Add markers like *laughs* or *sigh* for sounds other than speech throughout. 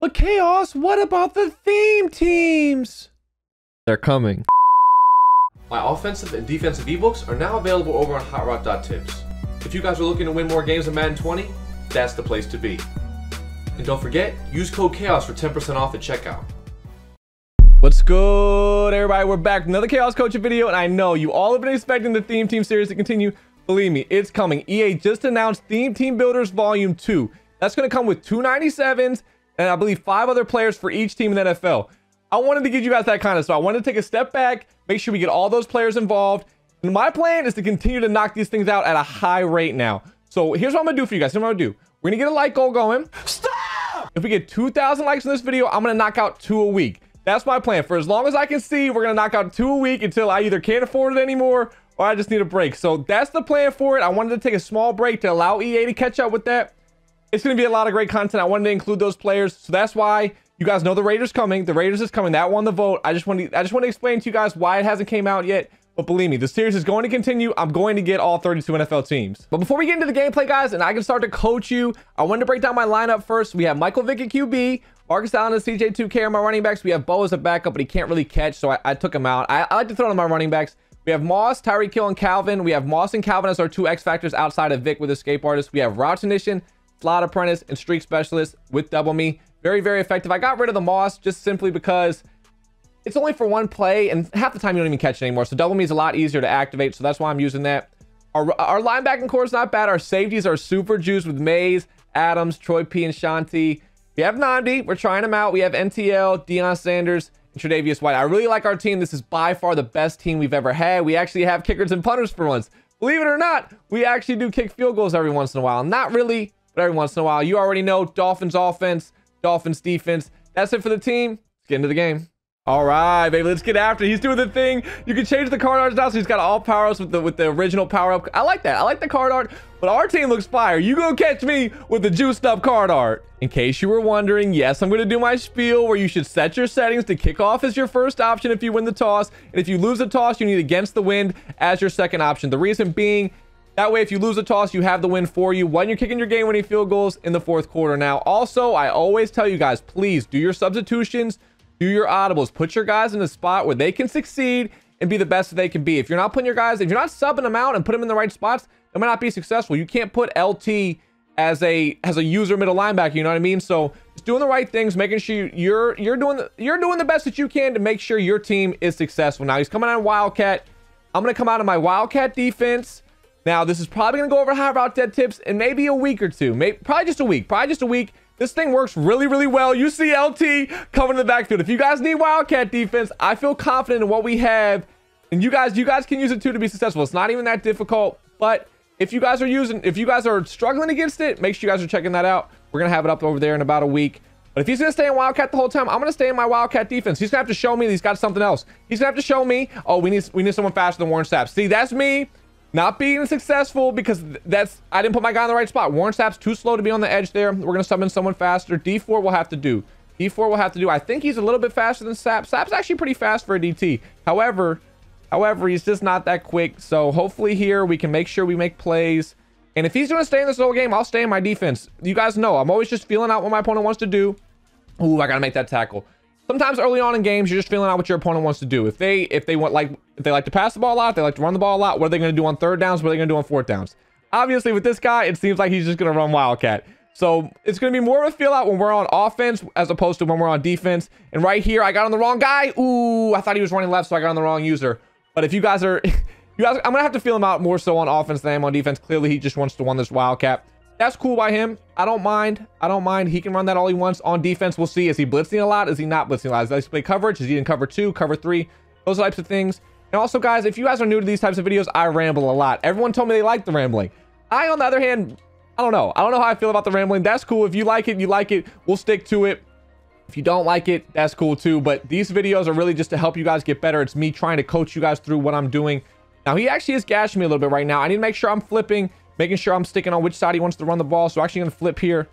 But K-Aus, what about the theme teams? They're coming. My offensive and defensive ebooks are now available over on hotroute.tips. If you guys are looking to win more games than Madden 20, that's the place to be. And don't forget, use code CHAOS for 10% off at checkout. What's good, everybody? We're back with another K-Aus Coaching video, and I know you all have been expecting the Theme Team series to continue. Believe me, it's coming. EA just announced Theme Team Builders Volume 2. That's going to come with 297s and I believe five other players for each team in the NFL. I wanted to give you guys that kind of stuff. I wanted to take a step back, make sure we get all those players involved. And my plan is to continue to knock these things out at a high rate now. So here's what I'm gonna do for you guys. Here's what I'm gonna do. We're gonna get a like goal going. Stop! If we get 2,000 likes in this video, I'm gonna knock out two a week. That's my plan. For as long as I can see, we're gonna knock out two a week until I either can't afford it anymore or I just need a break. So that's the plan for it. I wanted to take a small break to allow EA to catch up with that it's going to be a lot of great content. I wanted to include those players. So that's why you guys know the Raiders coming. The Raiders is coming. That won the vote. I just want to I just want to explain to you guys why it hasn't came out yet. But believe me, the series is going to continue. I'm going to get all 32 NFL teams. But before we get into the gameplay, guys, and I can start to coach you, I wanted to break down my lineup first. We have Michael Vick at QB, Marcus Allen and CJ2K are my running backs. We have Bo as a backup, but he can't really catch, so I, I took him out. I, I, like to throw in my running backs. We have Moss, Tyreek Hill, and Calvin. We have Moss and Calvin as our two X factors outside of Vick with escape artist. We have Route Technician, Slot Apprentice, and Streak Specialist with Double Me. Very, very effective. I got rid of the Moss just simply because it's only for one play, and half the time you don't even catch it anymore. So Double Me is a lot easier to activate, so that's why I'm using that. Our, our linebacking core is not bad. Our safeties are super juiced with Mays, Adams, Troy P, and Shanti. We have Nnamdi. We're trying them out. We have NTL, Deion Sanders, and Tre'Davious White. I really like our team. This is by far the best team we've ever had. We actually have kickers and punters for once. Believe it or not, we actually do kick field goals every once in a while. Not really but every once in a while, you already know Dolphins offense, Dolphins defense. That's it for the team. Let's get into the game. All right, baby, let's get after it. He's doing the thing. You can change the card art now, so he's got all power ups with the with the original power up. I like that. I like the card art, but our team looks fire. You gonna catch me with the juiced up card art. In case you were wondering, yes, I'm gonna do my spiel where you should set your settings to kick off as your first option if you win the toss, and if you lose the toss, you need against the wind as your second option. The reason being that way, if you lose a toss, you have the win for you when you're kicking your game-winning field goals in the fourth quarter. Now, also, I always tell you guys, please do your substitutions, do your audibles, put your guys in a spot where they can succeed and be the best that they can be. If you're not putting your guys, if you're not subbing them out and put them in the right spots, they might not be successful. You can't put LT as a as a user middle linebacker. You know what I mean? So just doing the right things, making sure you're you're doing the, you're doing the best that you can to make sure your team is successful. Now he's coming on Wildcat. I'm gonna come out of my Wildcat defense. Now, this is probably going to go over Hot Route dot tips in maybe a week or two. Maybe, probably just a week. Probably just a week. This thing works really, really well. You see LT coming to the backfield. If you guys need Wildcat defense, I feel confident in what we have. And you guys, you guys can use it too to be successful. It's not even that difficult. But if you guys are using, if you guys are struggling against it, make sure you guys are checking that out. We're going to have it up over there in about a week. But if he's going to stay in Wildcat the whole time, I'm going to stay in my Wildcat defense. He's going to have to show me he's got something else. He's going to have to show me, oh, we need we need someone faster than Warren Sapp. See, that's me not being successful because that's I didn't put my guy in the right spot. Warren Sapp's too slow to be on the edge there. We're gonna summon someone faster. D4 will have to do. D4 will have to do. I think he's a little bit faster than Sapp. Sapp's actually pretty fast for a DT. However, however, he's just not that quick. So hopefully here we can make sure we make plays. And if he's gonna stay in this whole game, I'll stay in my defense. You guys know I'm always just feeling out what my opponent wants to do. Ooh, I gotta make that tackle sometimes early on in games, you're just feeling out what your opponent wants to do. If they if they want like they like to pass the ball a lot, they like to run the ball a lot, what are they going to do on third downs? What are they going to do on fourth downs? Obviously, with this guy, it seems like he's just going to run Wildcat. So it's going to be more of a feel out when we're on offense as opposed to when we're on defense. And right here, I got on the wrong guy. Ooh, I thought he was running left, so I got on the wrong user. But if you guys are, *laughs* you guys, I'm going to have to feel him out more so on offense than I am on defense. Clearly, he just wants to run this Wildcat. That's cool by him. I don't mind. I don't mind. He can run that all he wants. On defense, we'll see. Is he blitzing a lot? Is he not blitzing a lot? Does he play coverage? Is he in cover two, cover three? Those types of things. And also, guys, if you guys are new to these types of videos, I ramble a lot. Everyone told me they like the rambling. I, on the other hand, I don't know. I don't know how I feel about the rambling. That's cool. If you like it, you like it. We'll stick to it. If you don't like it, that's cool too. But these videos are really just to help you guys get better. It's me trying to coach you guys through what I'm doing. Now, he actually is gashing me a little bit right now. I need to make sure I'm flipping making sure I'm sticking on which side he wants to run the ball. So I'm actually going to flip here,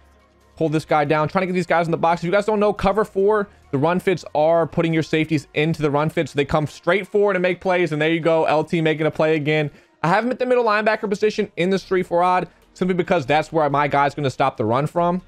pull this guy down, trying to get these guys in the box. If you guys don't know, cover four, the run fits are putting your safeties into the run fits. So they come straight forward and make plays. And there you go, LT making a play again. I have him at the middle linebacker position in this 3-4 odd, simply because that's where my guy's going to stop the run from.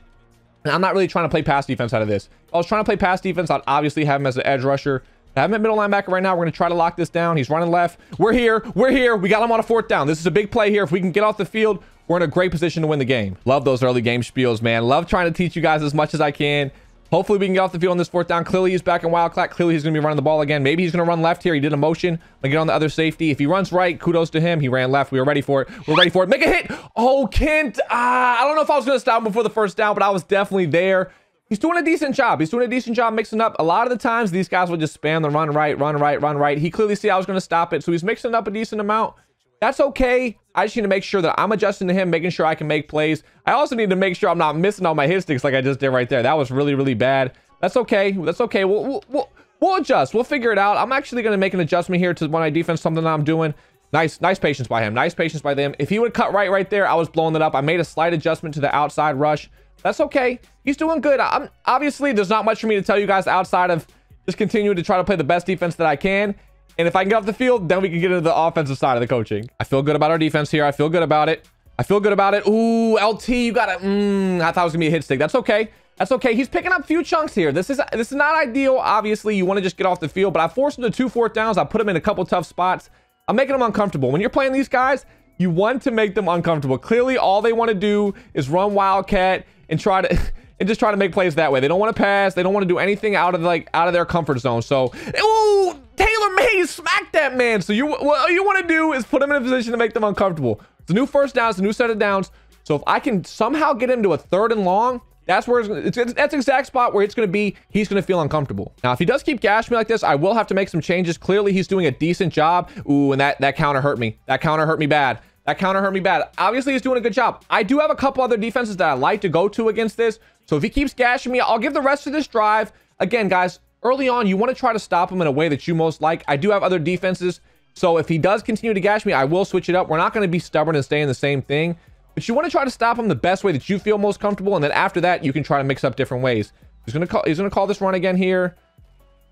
And I'm not really trying to play pass defense out of this. If I was trying to play pass defense, I'd obviously have him as an edge rusher. I have him at middle linebacker right now. We're going to try to lock this down. He's running left. We're here. We're here. We got him on a fourth down. This is a big play here. If we can get off the field, we're in a great position to win the game. Love those early game spiels, man. Love trying to teach you guys as much as I can. Hopefully we can get off the field on this fourth down. Clearly he's back in Wildcat. Clearly he's going to be running the ball again. Maybe he's going to run left here. He did a motion. Like get on the other safety. If he runs right, kudos to him. He ran left. We were ready for it. We're ready for it. Make a hit. Oh, Kent. Ah, I don't know if I was going to stop him before the first down, but I was definitely there. He's doing a decent job. He's doing a decent job mixing up. A lot of the times, these guys will just spam the run right, run right, run right. He clearly see I was going to stop it, so he's mixing up a decent amount. That's okay. I just need to make sure that I'm adjusting to him, making sure I can make plays. I also need to make sure I'm not missing all my hit sticks like I just did right there. That was really, really bad. That's okay. That's okay. We'll, we'll, we'll, adjust. We'll figure it out. I'm actually going to make an adjustment here to my defense, something that I'm doing. Nice, nice patience by him. Nice patience by them. If he would cut right right there, I was blowing it up. I made a slight adjustment to the outside rush. That's okay. He's doing good. I'm obviously there's not much for me to tell you guys outside of just continuing to try to play the best defense that I can. And if I can get off the field, then we can get into the offensive side of the coaching. I feel good about our defense here. I feel good about it. I feel good about it. Ooh, LT, you got it. Mm, I thought it was gonna be a hit stick. That's okay. That's okay. He's picking up a few chunks here. This is this is not ideal. Obviously, you want to just get off the field, but I forced him to two fourth downs. I put him in a couple tough spots. I'm making them uncomfortable. When you're playing these guys, you want to make them uncomfortable. Clearly, all they want to do is run Wildcat and try to *laughs* and just try to make plays that way. They don't want to pass. They don't want to do anything out of like out of their comfort zone. So, ooh, Taylor Mays smacked that man. So you what you want to do is put him in a position to make them uncomfortable. It's a new first down. It's a new set of downs. So if I can somehow get him to a third and long, that's where it's, it's, it's that's exact spot where it's going to be. He's going to feel uncomfortable. Now, if he does keep gashing me like this, I will have to make some changes. Clearly, he's doing a decent job. Ooh, and that that counter hurt me. That counter hurt me bad. That counter hurt me bad. Obviously, he's doing a good job. I do have a couple other defenses that I like to go to against this. So if he keeps gashing me, I'll give the rest of this drive. Again, guys, early on, you want to try to stop him in a way that you most like. I do have other defenses. So if he does continue to gash me, I will switch it up. We're not going to be stubborn and stay in the same thing. But you want to try to stop him the best way that you feel most comfortable. And then after that, you can try to mix up different ways. He's going to call, he's going to call this run again here.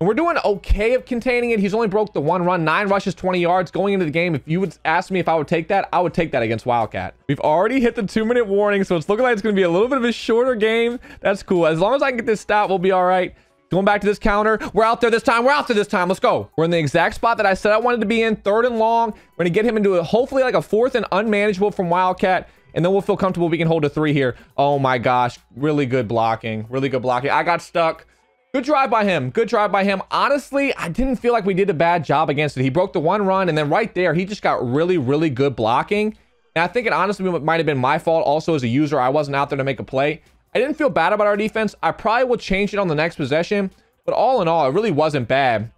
And we're doing okay of containing it. He's only broke the one run, nine rushes, 20 yards going into the game. If you would ask me if I would take that, I would take that against Wildcat. We've already hit the two minute warning, so it's looking like it's going to be a little bit of a shorter game. That's cool. As long as I can get this stop, we'll be all right. Going back to this counter. We're out there this time. We're out there this time. Let's go. We're in the exact spot that I said I wanted to be in. Third and long. We're going to get him into a, hopefully like a fourth and unmanageable from Wildcat. And then we'll feel comfortable. We can hold a three here. Oh my gosh. Really good blocking. Really good blocking. I got stuck. Good drive by him. Good drive by him. Honestly, I didn't feel like we did a bad job against it. He broke the one run, and then right there, he just got really, really good blocking. And I think it honestly might have been my fault also as a user. I wasn't out there to make a play. I didn't feel bad about our defense. I probably will change it on the next possession. But all in all, it really wasn't bad.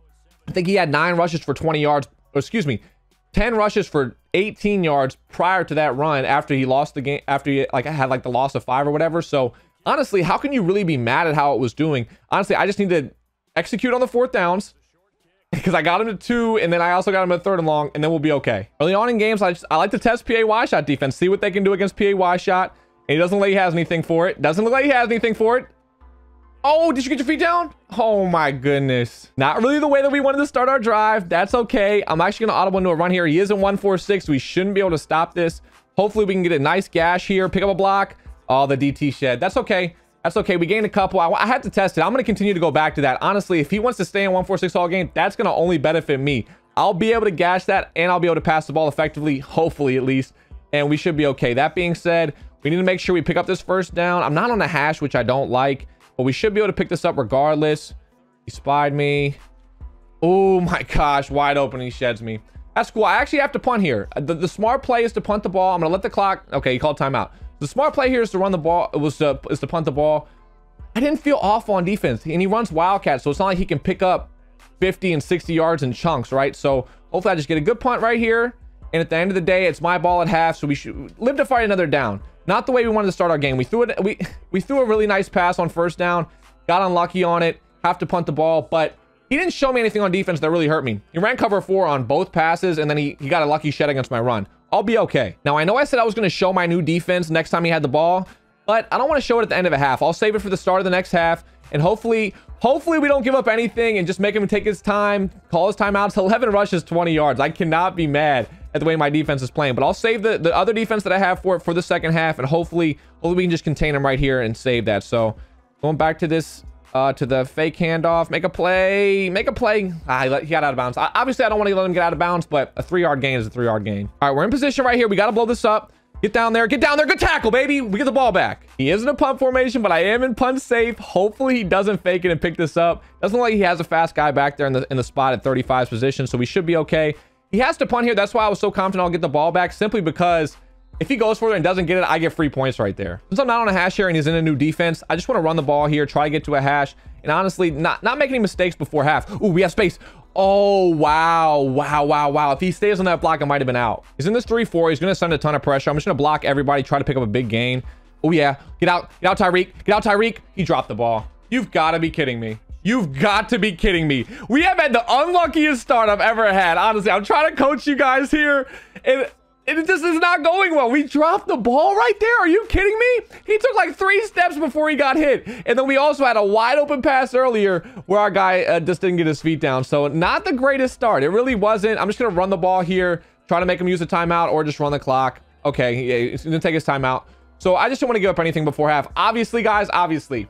I think he had nine rushes for 20 yards. excuse me, 10 rushes for 18 yards prior to that run after he lost the game, after he like had like the loss of five or whatever. So honestly, how can you really be mad at how it was doing? Honestly, I just need to execute on the fourth downs *laughs* because I got him to two, and then I also got him at third and long, and then we'll be okay. Early on in games, I just I like to test PAY shot defense, see what they can do against PAY shot. And he doesn't look like he has anything for it. Doesn't look like he has anything for it. Oh, did you get your feet down? Oh my goodness. Not really the way that we wanted to start our drive. That's okay. I'm actually going to audible into a run here. He is in 146. We shouldn't be able to stop this. Hopefully we can get a nice gash here, pick up a block. Oh, the DT shed. That's okay. That's okay. We gained a couple. I, I have to test it. I'm going to continue to go back to that. Honestly, if he wants to stay in 146 all game, that's going to only benefit me. I'll be able to gash that and I'll be able to pass the ball effectively, hopefully at least. And we should be okay. That being said, we need to make sure we pick up this first down. I'm not on the hash, which I don't like, but we should be able to pick this up regardless. He spied me. Oh my gosh, wide open. He sheds me. That's cool. I actually have to punt here. Uh, the, the smart play is to punt the ball. I'm going to let the clock. Okay, he called timeout. The smart play here is to run the ball. It was to, is to punt the ball. I didn't feel off on defense, and he runs Wildcat, so it's not like he can pick up 50 and 60 yards in chunks, right? So hopefully I just get a good punt right here. And at the end of the day, it's my ball at half, so we should live to fight another down. Not the way we wanted to start our game. We threw it. We we threw a really nice pass on first down. Got unlucky on it. Have to punt the ball, but he didn't show me anything on defense that really hurt me. He ran cover four on both passes, and then he, he got a lucky shed against my run. I'll be okay. Now, I know I said I was going to show my new defense next time he had the ball, but I don't want to show it at the end of a half. I'll save it for the start of the next half, and hopefully, hopefully we don't give up anything and just make him take his time, call his timeouts. *laughs* 11 rushes, 20 yards. I cannot be mad at the way my defense is playing. But I'll save the, the other defense that I have for it for the second half. And hopefully, hopefully we can just contain him right here and save that. So going back to this, uh, to the fake handoff. Make a play. Make a play. Ah, he, got out of bounds. I, obviously, I don't want to let him get out of bounds, but a three-yard gain is a three-yard gain. All right, we're in position right here. We got to blow this up. Get down there. Get down there. Good tackle, baby. We get the ball back. He is in a punt formation, but I am in punt safe. Hopefully, he doesn't fake it and pick this up. Doesn't look like he has a fast guy back there in the in the spot at 35's position, so we should be okay. He has to punt here. That's why I was so confident I'll get the ball back, simply because if he goes for it and doesn't get it, I get free points right there. Since I'm not on a hash here and he's in a new defense, I just want to run the ball here, try to get to a hash, and honestly, not, not make any mistakes before half. Ooh, we have space. Oh, wow. Wow, wow, wow. If he stays on that block, I might have been out. He's in this 3-4. He's going to send a ton of pressure. I'm just going to block everybody, try to pick up a big gain. Oh, yeah. Get out. Get out, Tyreek. Get out, Tyreek. He dropped the ball. You've got to be kidding me. You've got to be kidding me. We have had the unluckiest start I've ever had. Honestly, I'm trying to coach you guys here. And it just is not going well. We dropped the ball right there. Are you kidding me? He took like three steps before he got hit. And then we also had a wide open pass earlier where our guy uh, just didn't get his feet down. So not the greatest start. It really wasn't. I'm just going to run the ball here, try to make him use a timeout or just run the clock. Okay, yeah, he's going to take his timeout. So I just don't want to give up anything before half. Obviously, guys, obviously,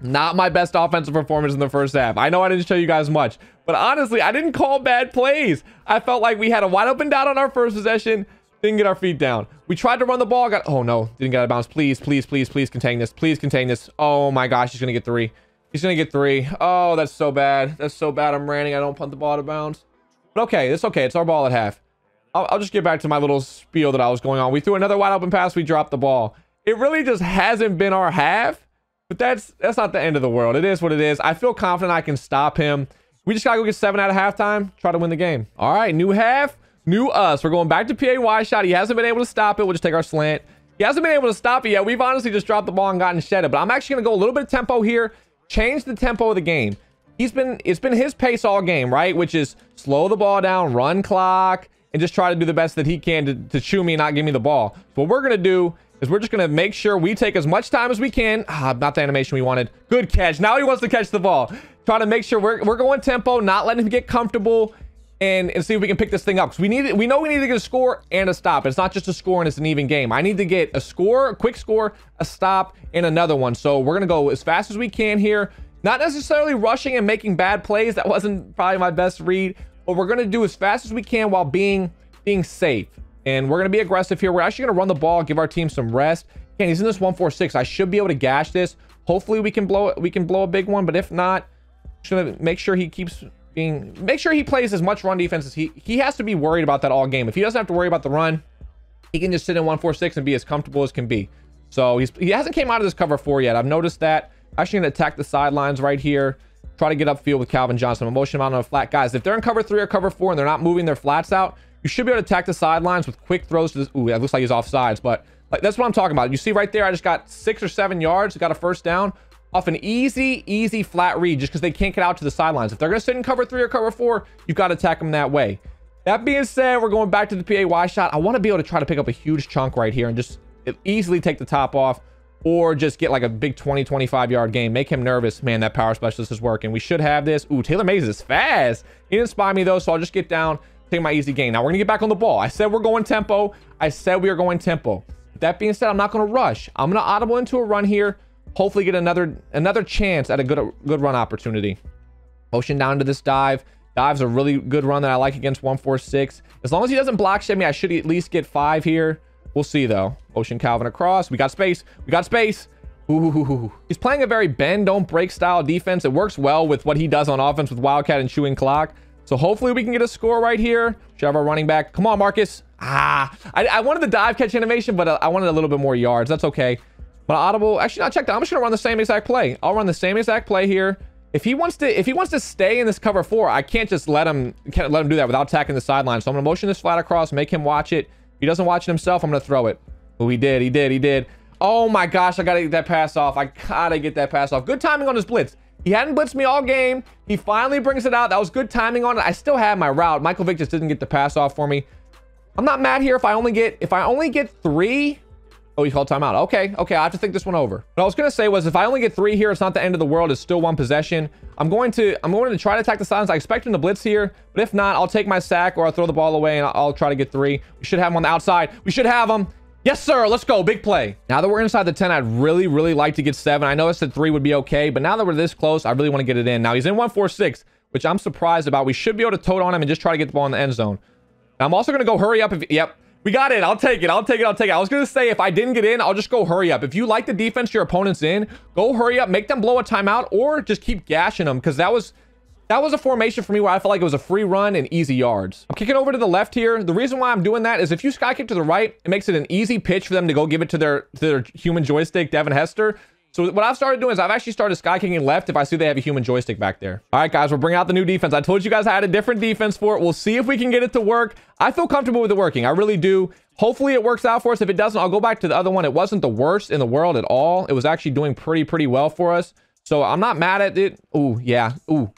not my best offensive performance in the first half. I know I didn't show you guys much, but honestly, I didn't call bad plays. I felt like we had a wide open down on our first possession. Didn't get our feet down. We tried to run the ball. Got oh no, didn't get out of bounds. Please, please, please, please contain this. Please contain this. Oh my gosh, he's gonna get three. He's gonna get three. Oh, that's so bad. That's so bad. I'm ranting. I don't punt the ball out of bounds. But okay, it's okay. It's our ball at half. I'll, I'll just get back to my little spiel that I was going on. We threw another wide open pass. We dropped the ball. It really just hasn't been our half. But that's that's not the end of the world. It is what it is. I feel confident I can stop him. We just gotta go get seven out of halftime. Try to win the game. All right, new half. New us. We're going back to PAY shot. He hasn't been able to stop it. We'll just take our slant. He hasn't been able to stop it yet. We've honestly just dropped the ball and gotten shedded. But I'm actually to go a little bit of tempo here. Change the tempo of the game. He's been, it's been his pace all game, right? Which is slow the ball down, run clock, and just try to do the best that he can to, to chew me and not give me the ball. So what we're to do is we're just going to make sure we take as much time as we can. Ah, not the animation we wanted. Good catch. Now he wants to catch the ball. Trying to make sure we're, we're going tempo, not letting him get comfortable and, and see if we can pick this thing up. Because we need we know we need to get a score and a stop. It's not just a score and it's an even game. I need to get a score, a quick score, a stop, and another one. So we're gonna go as fast as we can here. Not necessarily rushing and making bad plays. That wasn't probably my best read. But we're gonna do as fast as we can while being being safe. And we're gonna be aggressive here. We're actually gonna run the ball, give our team some rest. Again, he's in this 146. I should be able to gash this. Hopefully we can blow it. we can blow a big one. But if not, just make sure he keeps being make sure he plays as much run defense as he he has to be worried about that all game. If he doesn't have to worry about the run, he can just sit in 146 and be as comfortable as can be. So he's he hasn't came out of this cover four yet. I've noticed that. Actually gonna attack the sidelines right here. Try to get upfield with Calvin Johnson. I'm motion him out on a flat. Guys, if they're in cover three or cover four and they're not moving their flats out, you should be able to attack the sidelines with quick throws to this. Ooh, that looks like he's off sides, but like that's what I'm talking about. You see right there, I just got six or seven yards, got a first down off an easy, easy flat read just because they can't get out to the sidelines. If they're going to sit in cover three or cover four, you've got to attack them that way. That being said, we're going back to the PAY shot. I want to be able to try to pick up a huge chunk right here and just easily take the top off or just get like a big 20, 25 yard game. Make him nervous. Man, that power specialist is working. We should have this. Ooh, Taylor Mays is fast. He didn't spy me though, so I'll just get down, take my easy gain. Now we're to get back on the ball. I said we're going tempo. I said we are going tempo. That being said, I'm not to rush. I'm to audible into a run here hopefully get another another chance at a good good run opportunity. Motion down to this dive. Dive's a really good run that I like against 146. As long as he doesn't block shed me, I should at least get five here. We'll see though. Motion Calvin across. We got space. We got space. Ooh. He's playing a very bend, don't break style defense. It works well with what he does on offense with Wildcat and chewing clock. So hopefully we can get a score right here. Should have our running back. Come on, Marcus. Ah, I, I wanted the dive catch animation, but uh, I wanted a little bit more yards. That's okay. But audible, actually not checked. I'm just gonna run the same exact play. I'll run the same exact play here. If he wants to, if he wants to stay in this cover four, I can't just let him, can't let him do that without attacking the sideline. So I'm gonna motion this flat across, make him watch it. If he doesn't watch it himself, I'm gonna throw it. Oh, he did, he did, he did. Oh my gosh, I gotta get that pass off. I gotta get that pass off. Good timing on his blitz. He hadn't blitzed me all game. He finally brings it out. That was good timing on it. I still had my route. Michael Vick just didn't get the pass off for me. I'm not mad here if I only get if I only get three Oh, he called timeout. Okay, okay, I have to think this one over. What I was gonna say was if I only get three here, it's not the end of the world. It's still one possession. I'm going to I'm going to try to attack the sidelines. I expect him to blitz here, but if not, I'll take my sack or I'll throw the ball away and I'll, I'll try to get three. We should have him on the outside. We should have him. Yes, sir. Let's go. Big play. Now that we're inside the 10, I'd really, really like to get seven. I know I said three would be okay, but now that we're this close, I really want to get it in. Now he's in 146, which I'm surprised about. We should be able to tote on him and just try to get the ball in the end zone. Now I'm also going to go hurry up. If, yep. We got it. I'll take it. I'll take it. I'll take it. I was going to say, if I didn't get in, I'll just go hurry up. If you like the defense your opponent's in, go hurry up, make them blow a timeout, or just keep gashing them because that was that was a formation for me where I felt like it was a free run and easy yards. I'm kicking over to the left here. The reason why I'm doing that is if you sky kick to the right, it makes it an easy pitch for them to go give it to their, to their human joystick, Devin Hester. So what I've started doing is I've actually started sky kicking left if I see they have a human joystick back there. All right, guys, we're bringing out the new defense. I told you guys I had a different defense for it. We'll see if we can get it to work. I feel comfortable with it working. I really do. Hopefully it works out for us. If it doesn't, I'll go back to the other one. It wasn't the worst in the world at all. It was actually doing pretty, pretty well for us. So I'm not mad at it. Ooh, yeah. Ooh,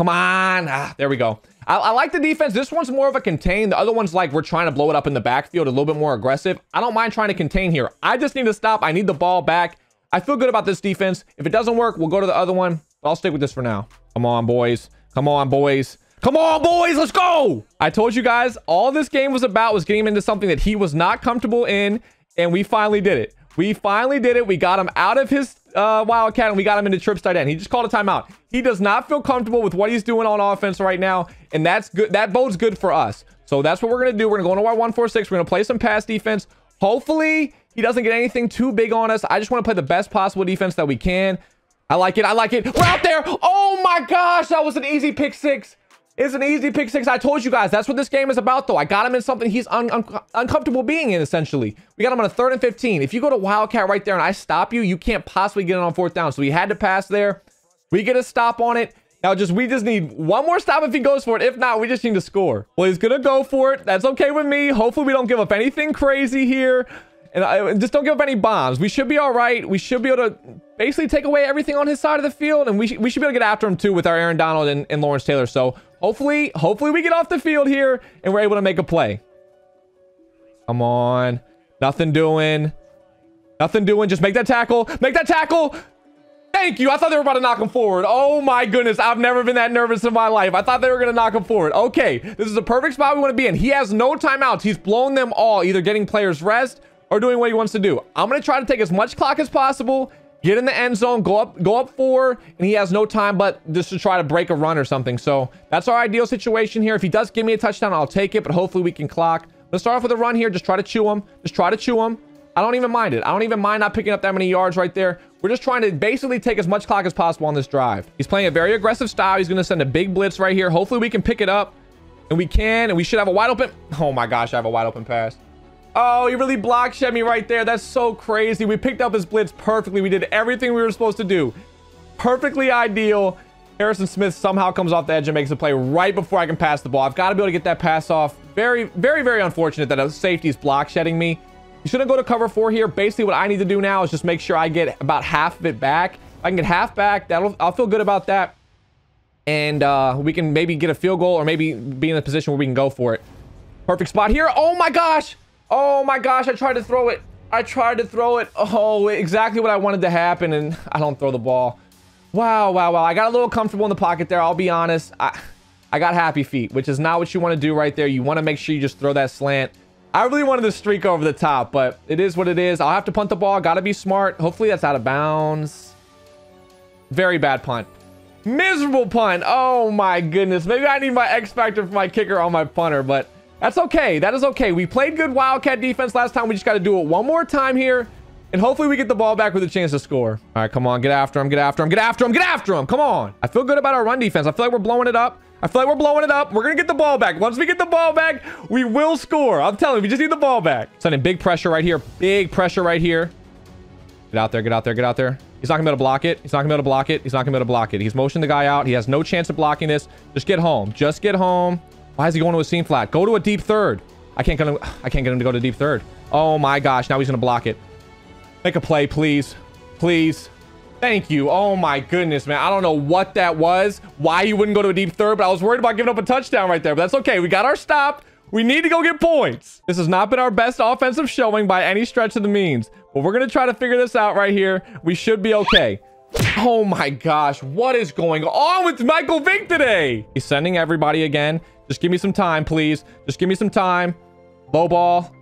Come on. Ah, there we go. I, I, like the defense. This one's more of a contain. The other one's like we're trying to blow it up in the backfield, a little bit more aggressive. I don't mind trying to contain here. I just need to stop. I need the ball back. I feel good about this defense. If it doesn't work, we'll go to the other one. But I'll stick with this for now. Come on, boys. Come on, boys. Come on, boys. Let's go. I told you guys all this game was about was getting him into something that he was not comfortable in, and we finally did it. We finally did it. We got him out of his uh, Wildcat and we got him into trips tight end. He just called a timeout. He does not feel comfortable with what he's doing on offense right now, and that's good. That bodes good for us. So that's what we're gonna do. We're gonna go into our one four six. We're gonna play some pass defense. Hopefully he doesn't get anything too big on us. I just want to play the best possible defense that we can. I like it. I like it. We're out there. Oh my gosh, that was an easy pick six. It's an easy pick six. I told you guys, that's what this game is about, though. I got him in something he's un un uncomfortable being in, essentially. We got him on a third and 15. If you go to Wildcat right there and I stop you, you can't possibly get it on fourth down. So he had to pass there. We get a stop on it. Now, just we just need one more stop if he goes for it. If not, we just need to score. Well, he's going to go for it. That's okay with me. Hopefully, we don't give up anything crazy here. And I, just don't give up any bombs. We should be all right. We should be able to basically take away everything on his side of the field. And we, sh we should be able to get after him, too, with our Aaron Donald and, and Lawrence Taylor. So Hopefully, hopefully we get off the field here and we're able to make a play. Come on. Nothing doing. Nothing doing. Just make that tackle. Make that tackle. Thank you. I thought they were about to knock him forward. Oh my goodness. I've never been that nervous in my life. I thought they were going to knock him forward. Okay. This is a perfect spot we want to be in. He has no timeouts. He's blown them all, either getting players rest or doing what he wants to do. I'm going to try to take as much clock as possible get in the end zone, go up, go up four, and he has no time but just to try to break a run or something. So that's our ideal situation here. If he does give me a touchdown, I'll take it, but hopefully we can clock. Let's start off with a run here. Just try to chew him. Just try to chew him. I don't even mind it. I don't even mind not picking up that many yards right there. We're just trying to basically take as much clock as possible on this drive. He's playing a very aggressive style. He's going to send a big blitz right here. Hopefully we can pick it up. And we can. And we should have a wide open. Oh my gosh, I have a wide open pass. Oh, he really block shed me right there. That's so crazy. We picked up his blitz perfectly. We did everything we were supposed to do. Perfectly ideal. Harrison Smith somehow comes off the edge and makes a play right before I can pass the ball. I've got to be able to get that pass off. Very, very, very unfortunate that a safety is block shedding me. You shouldn't go to cover four here. Basically, what I need to do now is just make sure I get about half of it back. If I can get half back, that'll I'll feel good about that. And uh, we can maybe get a field goal or maybe be in a position where we can go for it. Perfect spot here. Oh my gosh. Oh my gosh, I tried to throw it. I tried to throw it. Oh, exactly what I wanted to happen, and I don't throw the ball. Wow, wow, wow. I got a little comfortable in the pocket there. I'll be honest. I, I got happy feet, which is not what you want to do right there. You want to make sure you just throw that slant. I really wanted to streak over the top, but it is what it is. I'll have to punt the ball. Got to be smart. Hopefully that's out of bounds. Very bad punt. Miserable punt. Oh my goodness. Maybe I need my X factor for my kicker on my punter, but that's okay. That is okay. We played good Wildcat defense last time. We just got to do it one more time here. And hopefully we get the ball back with a chance to score. All right, come on. Get after him. Get after him. Get after him. Get after him. Come on. I feel good about our run defense. I feel like we're blowing it up. I feel like we're blowing it up. We're going to get the ball back. Once we get the ball back, we will score. I'm telling you, we just need the ball back. Sending big pressure right here. Big pressure right here. Get out there. Get out there. Get out there. He's not going to be able to block it. He's not going to be able to block it. He's not going to be able to block it. He's motioning the guy out. He has no chance of blocking this. Just get home. Just get home. Why is he going to a seam flat? Go to a deep third. I can't get him. I can't get him to go to deep third. Oh my gosh. Now he's going to block it. Make a play, please. Please. Thank you. Oh my goodness, man. I don't know what that was. Why you wouldn't go to a deep third, but I was worried about giving up a touchdown right there. But that's okay. We got our stop. We need to go get points. This has not been our best offensive showing by any stretch of the means, but we're going to try to figure this out right here. We should be okay. Oh my gosh, what is going on with Michael Vick today? He's sending everybody again. Just give me some time, please. Just give me some time. Low ball.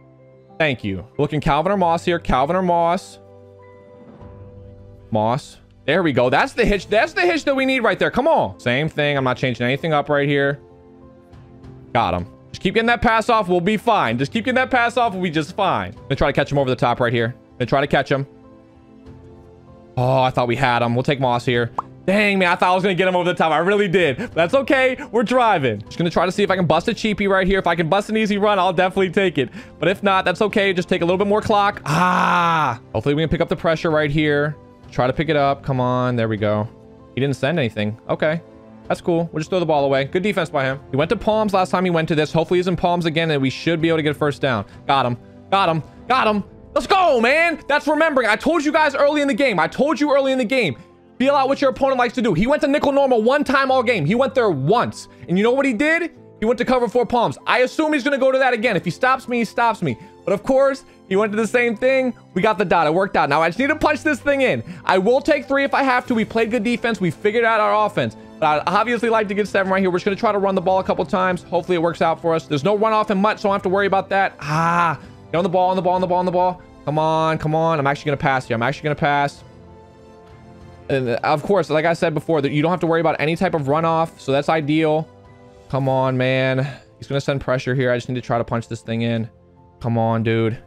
Thank you. Looking Calvin or Moss here. Calvin or Moss. Moss. There we go. That's the hitch. That's the hitch that we need right there. Come on. Same thing. I'm not changing anything up right here. Got him. Just keep getting that pass off. We'll be fine. Just keep getting that pass off. We'll be just fine. I'm gonna try to catch him over the top right here. Gonna try to catch him. Oh, I thought we had him. We'll take Moss here. Dang, man. I thought I was to get him over the top. I really did. But that's okay. We're driving. Just to try to see if I can bust a cheapie right here. If I can bust an easy run, I'll definitely take it. But if not, that's okay. Just take a little bit more clock. Ah. Hopefully we can pick up the pressure right here. Try to pick it up. Come on. There we go. He didn't send anything. Okay. That's cool. We'll just throw the ball away. Good defense by him. He went to palms last time he went to this. Hopefully he's in palms again, and we should be able to get a first down. Got him. Got him. Got him. Let's go, man. That's remembering. I told you guys early in the game. I told you early in the game. Feel out what your opponent likes to do. He went to nickel normal one time all game. He went there once. And you know what he did? He went to cover four palms. I assume he's going to go to that again. If he stops me, he stops me. But of course, he went to the same thing. We got the dot. It worked out. Now I just need to punch this thing in. I will take three if I have to. We played good defense. We figured out our offense. But I obviously like to get seven right here. We're just going to try to run the ball a couple times. Hopefully it works out for us. There's no runoff and much, so I don't have to worry about that. Ah, get on the ball, on the ball, on the ball, on the ball. Come on, come on. I'm actually going to pass here. I'm actually going to pass. And uh, of course, like I said before, that you don't have to worry about any type of runoff. So that's ideal. Come on, man. He's going to send pressure here. I just need to try to punch this thing in. Come on, dude.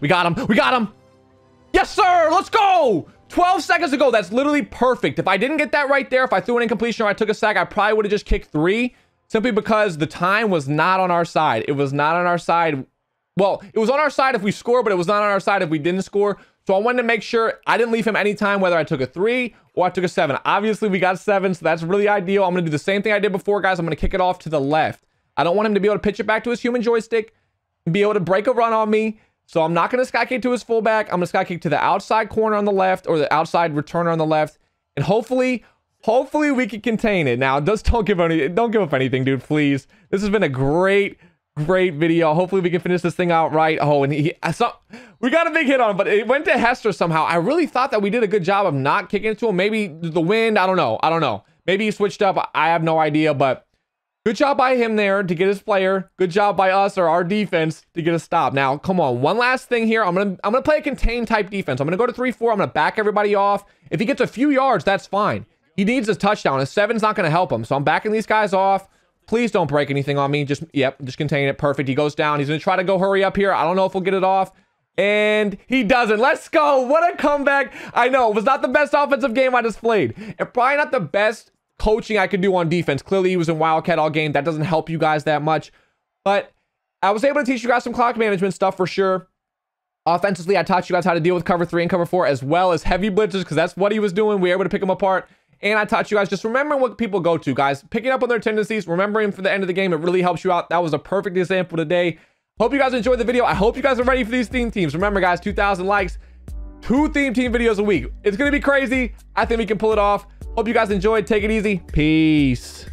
We got him. We got him. Yes, sir. Let's go. 12 seconds ago. That's literally perfect. If I didn't get that right there, if I threw an incompletion or I took a sack, I probably would have just kicked three simply because the time was not on our side. It was not on our side well, it was on our side if we score, but it was not on our side if we didn't score. So I wanted to make sure I didn't leave him any time, whether I took a three or I took a seven. Obviously, we got seven, so that's really ideal. I'm going to do the same thing I did before, guys. I'm going to kick it off to the left. I don't want him to be able to pitch it back to his human joystick be able to break a run on me. So I'm not going to sky kick to his fullback. I'm going to sky kick to the outside corner on the left or the outside returner on the left. And hopefully, hopefully we can contain it. Now, just don't give any, don't give up anything, dude, please. This has been a great Great video. Hopefully we can finish this thing out right. Oh, and he, I saw, we got a big hit on him, but it went to Hester somehow. I really thought that we did a good job of not kicking it to him. Maybe the wind, I don't know. I don't know. Maybe he switched up. I have no idea, but good job by him there to get his player. Good job by us or our defense to get a stop. Now, come on. One last thing here. I'm going to I'm going to play a contained type defense. I'm going to go to 3-4. I'm going to back everybody off. If he gets a few yards, that's fine. He needs a touchdown. A seven's not going to help him. So I'm backing these guys off. Please don't break anything on me. Just, yep, just contain it. Perfect. He goes down. He's going to try to go hurry up here. I don't know if we'll get it off. And he doesn't. Let's go. What a comeback. I know. It was not the best offensive game I displayed. And probably not the best coaching I could do on defense. Clearly, he was in Wildcat all game. That doesn't help you guys that much. But I was able to teach you guys some clock management stuff for sure. Offensively, I taught you guys how to deal with cover three and cover four, as well as heavy blitzes, because that's what he was doing. We were able to pick him apart. And I taught you guys just remembering what people go to, guys. Picking up on their tendencies, remembering for the end of the game, it really helps you out. That was a perfect example today. Hope you guys enjoyed the video. I hope you guys are ready for these theme teams. Remember, guys, 2,000 likes, two theme team videos a week. It's going to be crazy. I think we can pull it off. Hope you guys enjoyed. Take it easy. Peace.